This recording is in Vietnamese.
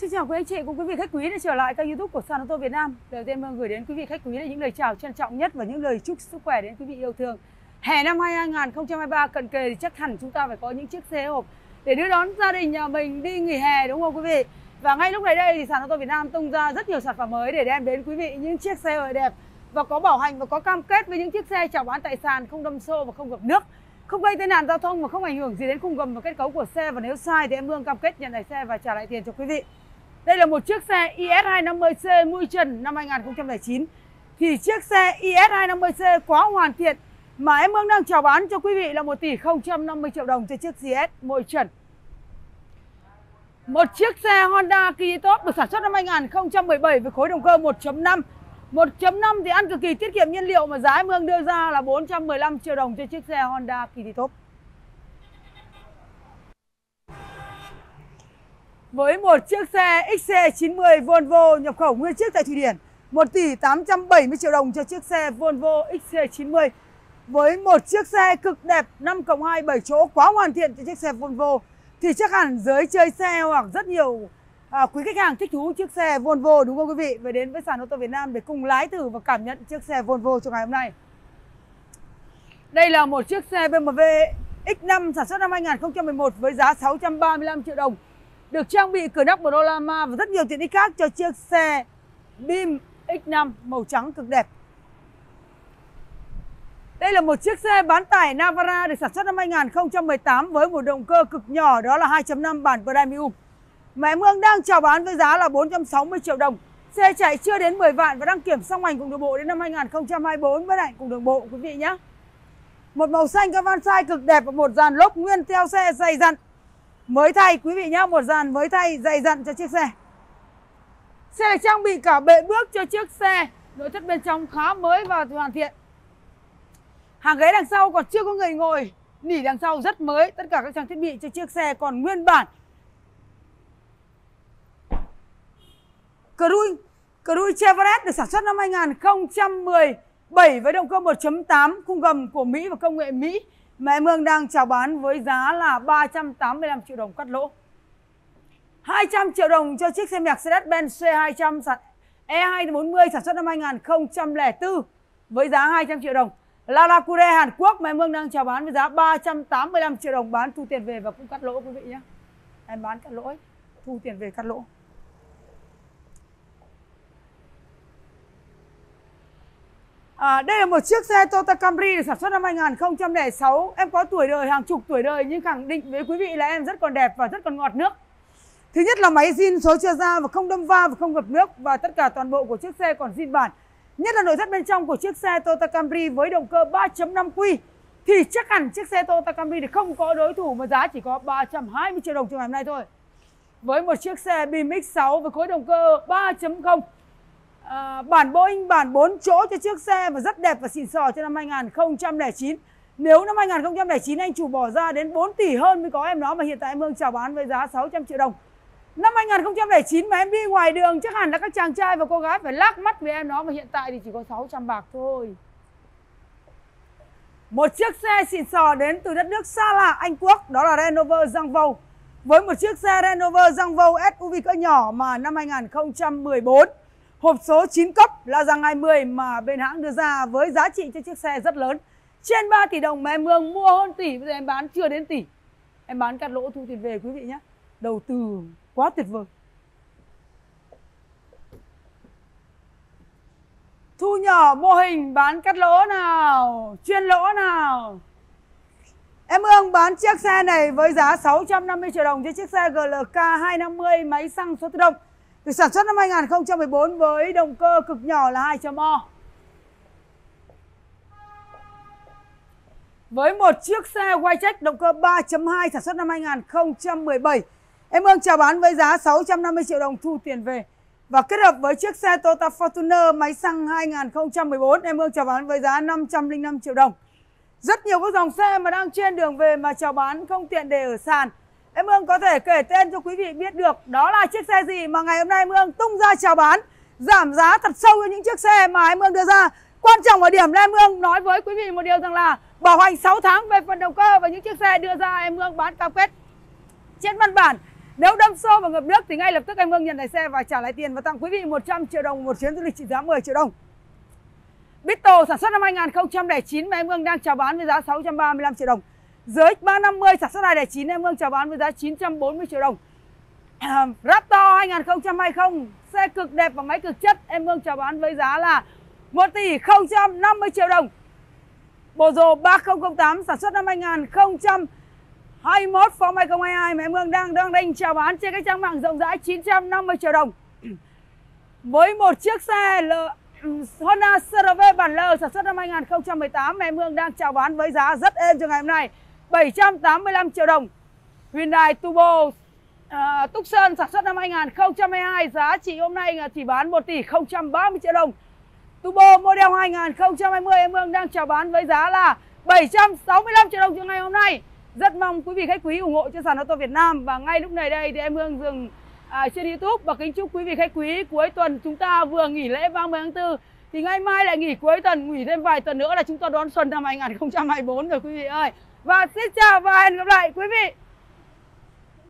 Xin chào quý anh chị cùng quý vị khách quý đã trở lại kênh youtube của Sàn ô tô Việt Nam. Đầu tiên mong gửi đến quý vị khách quý là những lời chào trân trọng nhất và những lời chúc sức khỏe đến quý vị yêu thương. Hè năm 2023 cận kề thì chắc hẳn chúng ta phải có những chiếc xe hộp để đưa đón gia đình nhà mình đi nghỉ hè, đúng không quý vị? Và ngay lúc này đây thì Sàn ô tô Việt Nam tung ra rất nhiều sản phẩm mới để đem đến quý vị những chiếc xe hơi đẹp Và có bảo hành và có cam kết với những chiếc xe chào bán tại sàn không đâm xô và không gặp nước, không gây tai nạn giao thông và không ảnh hưởng gì đến khung gầm và kết cấu của xe. Và nếu sai thì em Hương cam kết nhận lại xe và trả lại tiền cho quý vị. Đây là một chiếc xe IS250C mui trần năm 2009 thì chiếc xe IS250C quá hoàn thiện mà em Hương đang chào bán cho quý vị là 1 tỷ 050 triệu đồng cho chiếc GS mui trần. Một chiếc xe Honda Top được sản xuất năm 2017 với khối động cơ 1.5 1.5 thì ăn cực kỳ tiết kiệm nhiên liệu mà giá em Hương đưa ra là 415 triệu đồng cho chiếc xe Honda Top. Với một chiếc xe XC90 Volvo nhập khẩu nguyên chiếc tại Thụy Điển 1 tỷ 870 triệu đồng cho chiếc xe Volvo XC90 Với một chiếc xe cực đẹp 5 cộng 2 7 chỗ quá hoàn thiện cho chiếc xe Volvo Thì chắc hẳn giới chơi xe hoặc rất nhiều à, quý khách hàng thích thú chiếc xe Volvo đúng không quý vị? Về đến với sàn ô tô Việt Nam để cùng lái thử và cảm nhận chiếc xe Volvo cho ngày hôm nay. Đây là một chiếc xe BMW X5 sản xuất năm 2011 với giá 635 triệu đồng được trang bị cửa nóc Panorama và rất nhiều tiện ích khác cho chiếc xe Beam X5 màu trắng cực đẹp. Đây là một chiếc xe bán tải Navara được sản xuất năm 2018 với một động cơ cực nhỏ, đó là 2.5 bản Premium. Mà em Hương đang chào bán với giá là 460 triệu đồng. Xe chạy chưa đến 10 vạn và đăng kiểm xong hành cùng đường bộ đến năm 2024 với lại cùng đường bộ, quý vị nhé. Một màu xanh các van size cực đẹp và một dàn lốp nguyên theo xe dày dặn mới thay, quý vị nhá, một dàn mới thay dày dặn cho chiếc xe. Xe được trang bị cả bệ bước cho chiếc xe. Nội thất bên trong khá mới và hoàn thiện. Hàng ghế đằng sau còn chưa có người ngồi. Nỉ đằng sau rất mới. Tất cả các trang thiết bị cho chiếc xe còn nguyên bản. Cruise Cruise Chevrolet được sản xuất năm 2017 với động cơ 1.8 khung gầm của Mỹ và công nghệ Mỹ mà em Hương đang chào bán với giá là 385 triệu đồng cắt lỗ. 200 triệu đồng cho chiếc xe Mercedes-Benz C200 sản E240 sản xuất năm 2004 với giá 200 triệu đồng. Lala Kure, Hàn Quốc mà em Hương đang chào bán với giá 385 triệu đồng bán thu tiền về và cũng cắt lỗ quý vị nhé. Em bán cắt lỗ thu tiền về cắt lỗ. À, đây là một chiếc xe Toyota Camry được sản xuất năm 2006 Em có tuổi đời hàng chục tuổi đời nhưng khẳng định với quý vị là em rất còn đẹp và rất còn ngọt nước. Thứ nhất là máy zin số chưa ra và không đâm va và không ngập nước Và tất cả toàn bộ của chiếc xe còn zin bản. Nhất là nội thất bên trong của chiếc xe Toyota Camry với động cơ 3.5 quy Thì chắc hẳn chiếc xe Toyota Camry thì không có đối thủ mà giá chỉ có 320 triệu đồng trong ngày hôm nay thôi. Với một chiếc xe BMX 6 với khối động cơ 3.0 à, bản Boeing bản 4 chỗ cho chiếc xe và rất đẹp và xịn sò cho năm 2009 nếu năm 2009 anh chủ bỏ ra đến 4 tỷ hơn mới có em nó mà hiện tại em Hương chào bán với giá 600 triệu đồng. Năm 2009 mà em đi ngoài đường chắc hẳn là các chàng trai và cô gái phải lác mắt với em nó mà hiện tại thì chỉ có 600 bạc thôi. Một chiếc xe xịn sò đến từ đất nước xa lạ Anh Quốc đó là Range Rover Zangvo Với một chiếc xe Range Rover Zangvo SUV cỡ nhỏ mà năm 2014 Hộp số 9 cấp là rằng 20 mà bên hãng đưa ra với giá trị cho chiếc xe rất lớn. Trên 3 tỷ đồng mà em Hương mua hơn tỷ, bây giờ em bán chưa đến tỷ. Em bán cắt lỗ thu tiền về quý vị nhé. Đầu tư quá tuyệt vời. Thu nhỏ mô hình bán cắt lỗ nào, chuyên lỗ nào. Em Ương bán chiếc xe này với giá 650 triệu đồng cho chiếc xe GLK 250 máy xăng số tự động được sản xuất năm 2014 với động cơ cực nhỏ là 2.0 Với một chiếc xe Waycheck động cơ 3.2 sản xuất năm 2017 Em ương chào bán với giá 650 triệu đồng thu tiền về. Và kết hợp với chiếc xe Toyota Fortuner máy xăng 2014 Em ương chào bán với giá 505 triệu đồng. Rất nhiều các dòng xe mà đang trên đường về mà chào bán không tiện để ở sàn. Em mương có thể kể tên cho quý vị biết được đó là chiếc xe gì mà ngày hôm nay em tung ra chào bán, giảm giá thật sâu cho những chiếc xe mà em mương đưa ra. Quan trọng ở điểm là em mương nói với quý vị một điều rằng là bảo hành 6 tháng về phần động cơ và những chiếc xe đưa ra em mương bán cam kết trên văn bản, Nếu đâm xô và ngập nước thì ngay lập tức em mương nhận lại xe và trả lại tiền và tặng quý vị 100 triệu đồng một chuyến du lịch trị giá 10 triệu đồng. Beetle sản xuất năm 2009 mà em mương đang chào bán với giá 635 triệu đồng. Dưới 350 sản xuất 209 em Hương chào bán với giá 940 triệu đồng. uh, Raptor 2020 xe cực đẹp và máy cực chất em Hương chào bán với giá là 1 tỷ 050 triệu đồng. Bộ rồ 3008 sản xuất năm 2021 form 2022 mà em Hương đang đang đang chào bán trên các trang mạng rộng rãi 950 triệu đồng. Với một chiếc xe L, Honda CRV bản L sản xuất năm 2018 mà em Hương đang chào bán với giá rất êm cho ngày hôm nay 785 triệu đồng. Hyundai Turbo uh, à, Tucson sản xuất năm 2022 giá trị hôm nay chỉ bán 1 tỷ 030 triệu đồng. Turbo model 2020 em Hương đang chào bán với giá là 765 triệu đồng cho ngày hôm nay. Rất mong quý vị khách quý ủng hộ cho sàn ô tô Việt Nam và ngay lúc này đây thì em Hương dừng uh, trên YouTube và kính chúc quý vị khách quý cuối tuần chúng ta vừa nghỉ lễ 30 tháng 4 thì ngày mai lại nghỉ cuối tuần, nghỉ thêm vài tuần nữa là chúng ta đón xuân năm 2024 rồi, quý vị ơi. Và xin chào và hẹn gặp lại, quý vị.